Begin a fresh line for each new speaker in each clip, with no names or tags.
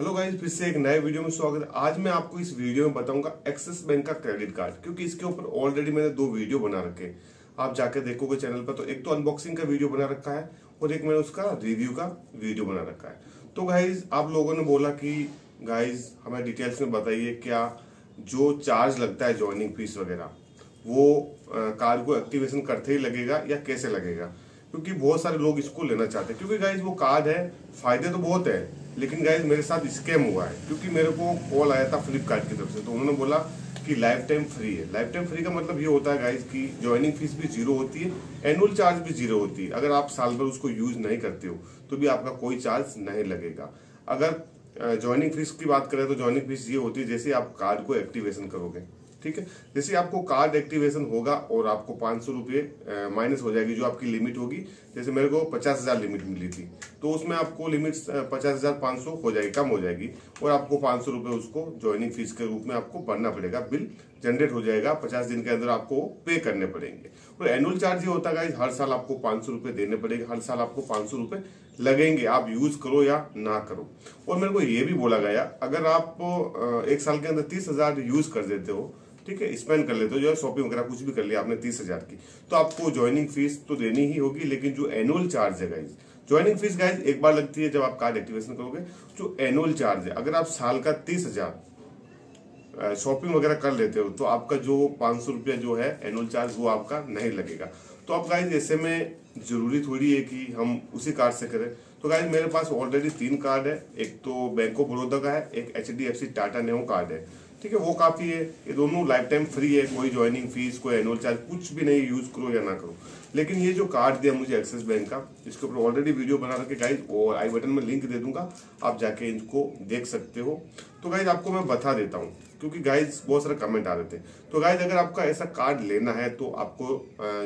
Hello guys फिर से एक नए वीडियो में स्वागत है। आज मैं आपको इस वीडियो में बताऊँगा एक्सिस बैंक का क्रेडिट कार्ड क्योंकि इसके ऊपर ऑलरेडी मैंने दो वीडियो बना रखे हैं। आप जाके देखोगे चैनल पर तो एक तो अनबॉक्सिंग का वीडियो बना रखा है और एक मैंने उसका रिव्यू का वीडियो बना रखा है। तो गाइज़ आप लोगों ने बोला कि गाइज़ हमें डिटेल्स में बताइए क्या जो चार्ज लगता है ज्वाइनिंग फ़ीस वगैरह, वो कार्ड को एक्टिवेशन करते ही लगेगा या कैसे लगेगा? क्योंकि बहुत सारे लोग इसको लेना चाहते हैं। क्योंकि गाइज़ वो कार्ड है, फ़ायदे तो बहुत है, लेकिन गाइज़ मेरे साथ स्कैम हुआ है। क्योंकि मेरे को कॉल आया था फ्लिपकार्ट की तरफ़ से तो उन्होंने बोला कि लाइफ टाइम फ्री है। लाइफ टाइम फ्री का मतलब ये होता है गाइज़ की ज्वाइनिंग फ़ीस भी ज़ीरो होती है एनुअल चार्ज भी ज़ीरो होती है। अगर आप साल भर उसको यूज़ नहीं करते हो तो भी आपका कोई चार्ज नहीं लगेगा। अगर ज्वाइनिंग फ़ीस की बात करें तो ज्वाइनिंग फ़ीस ये होती है जैसे आप कार्ड को एक्टिवेशन करोगे। ठीक है? जैसे आपको कार्ड एक्टिवेशन होगा और आपको पाँच सौ रुपये माइनस हो जाएगी जो आपकी लिमिट होगी। जैसे मेरे को पचास हज़ार लिमिट मिली थी। तो उसमें आपको लिमिट पचास हज़ार पाँच सौ हो जाएगी, कम हो जाएगी। और आपको पाँच सौ रुपये उसको ज्वाइनिंग फ़ीस के रूप में आपको भरना पड़ेगा। बिल जनरेट हो जाएगा। पचास दिन के अंदर आपको पे करने पड़ेंगे। और एनुअल चार्ज ये होता है हर साल आपको पाँच सौ रुपये देने पड़ेगा। हर साल आपको पाँच सौ रुपये लगेंगे। आप यूज़ करो या ना करो। और मेरे को ये भी बोला गया, अगर आप एक साल के अंदर तीस हज़ार यूज़ कर देते हो ठीक है स्पेंड कर लेते हो, जो है शॉपिंग वगैरह कुछ भी कर लिया आपने तीस हज़ार की। तो आपको ज्वाइनिंग फ़ीस तो देनी ही होगी, लेकिन जो एनुअल चार्ज है गाइज़ ज्वाइनिंग फ़ीस गाइज़ एक बार लगती है जब आप कार्ड एक्टिवेशन करोगे, जो एनुअल चार्ज है, अगर आप साल का तीस हज़ार शॉपिंग वगैरह कर लेते हो तो आपका जो पाँच जो है एनुअल चार्ज वो आपका नहीं लगेगा। तो आप गाइज़ ऐसे में ज़रूरी थोड़ी है कि हम उसी कार्ड से करें। तो गाइज़ मेरे पास ऑलरेडी तीन कार्ड है, एक तो बैंक ऑफ़ बड़ौदा का है, एक H D F C Tata Neu card है। ठीक है, वो काफ़ी है। ये दोनों लाइफ टाइम फ्री है, कोई ज्वाइनिंग फ़ीस कोई एनुअल चार्ज कुछ भी नहीं यूज़ करो या ना करो। लेकिन ये जो कार्ड दिया मुझे एक्सिस बैंक का, इसके ऊपर ऑलरेडी वीडियो बना रखे गाइज़ और आई बटन में लिंक दे दूँगा। आप जाके इनको देख सकते हो। तो गाइज़ आपको मैं बता देता हूँ, क्योंकि गाइज़ बहुत सारे कमेंट आ रहे थे। तो गाइज़ अगर आपका ऐसा कार्ड लेना है तो आपको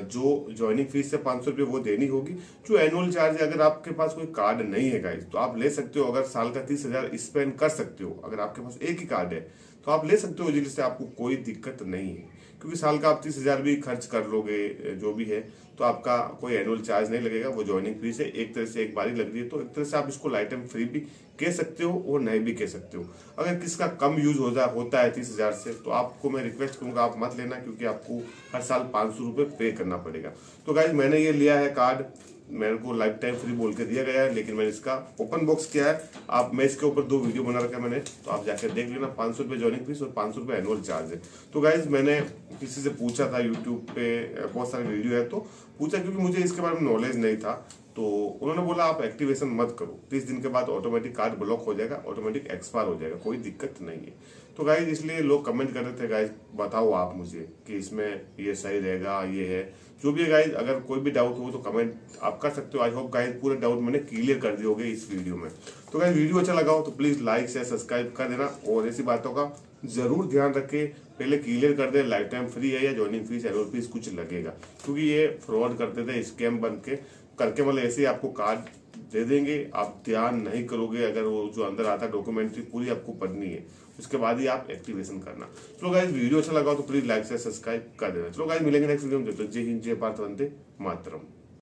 जो ज्वाइनिंग फ़ीस है पाँच सौ वो देनी होगी, जो एनुअल चार्ज है, अगर आपके पास कोई कार्ड नहीं है गाइज़ तो आप ले सकते हो, अगर साल का तीस हज़ार स्पेंड कर सकते हो, अगर आपके पास एक ही कार्ड है तो आप ले सकते हो, जिससे आपको कोई दिक्कत नहीं है। क्योंकि साल का आप तीस हज़ार भी खर्च कर लोगे, जो भी है तो आपका कोई एनुअल चार्ज नहीं लगेगा, वो ज्वाइनिंग फ़ीस है। एक तरह से एक बारी लग रही है तो एक तरह से आप इसको लाइट एंड फ्री भी कह सकते हो और नहीं भी कह सकते हो। अगर किसका कम यूज़ हो जा, होता है तीस हज़ार से तो आपको मैं रिक्वेस्ट करूँगा, आप मत लेना, क्योंकि आपको हर साल पाँच सौ रुपए पे करना पड़ेगा। तो गाइज़ मैंने ये लिया है कार्ड मेरे को लाइफ टाइम फ्री बोल के दिया गया है, लेकिन मैंने इसका ओपन बॉक्स किया है। आप मैं इसके ऊपर दो वीडियो बना रखा है मैंने तो आप जाकर देख लेना, पाँच सौ रुपए ज्वाइनिंग फ़ीस और पाँच सौ रुपये एनुअल चार्ज है। तो गाइज़ मैंने किसी से पूछा था यूट्यूब पे बहुत सारे वीडियो है तो पूछा क्योंकि मुझे इसके बारे में नॉलेज नहीं था। तो उन्होंने बोला, आप एक्टिवेशन मत करो। तीस दिन के बाद ऑटोमेटिक कार्ड ब्लॉक हो जाएगा ऑटोमेटिक एक्सपायर हो जाएगा, कोई दिक्कत नहीं है। तो गाइज़ इसलिए लोग कमेंट कर रहे थे गाइज़ बताओ आप मुझे कि इसमें ये सही रहेगा, ये है। जो भी गाइज़ अगर कोई भी डाउट हो तो कमेंट आप कर सकते हो। आई होप गाइज़ पूरे डाउट मैंने क्लियर कर दिए होगे इस वीडियो में। तो गाइज़ वीडियो अच्छा लगा हो तो प्लीज़ लाइक शेयर सब्सक्राइब कर देना। और ऐसी बातों का ज़रूर ध्यान रखे। पहले क्लियर कर दे लाइफ टाइम फ्री है या ज्वाइनिंग फ़ीस एनुअल फ़ीस कुछ लगेगा। क्योंकि ये फ्रॉड करते थे स्कैम बन के। करके वाले ऐसे आपको कार्ड दे देंगे, आप ध्यान नहीं करोगे अगर वो जो अंदर आता डॉक्यूमेंट्री पूरी आपको पढ़नी है। उसके बाद ही आप एक्टिवेशन करना। चलो गाइज़ वीडियो अच्छा लगा तो प्लीज़ लाइक से सब्सक्राइब कर देना। चलो गाइज़ मिलेंगे नेक्स्ट वीडियो में। जय हिंद, जय भारत, वंदे मातरम।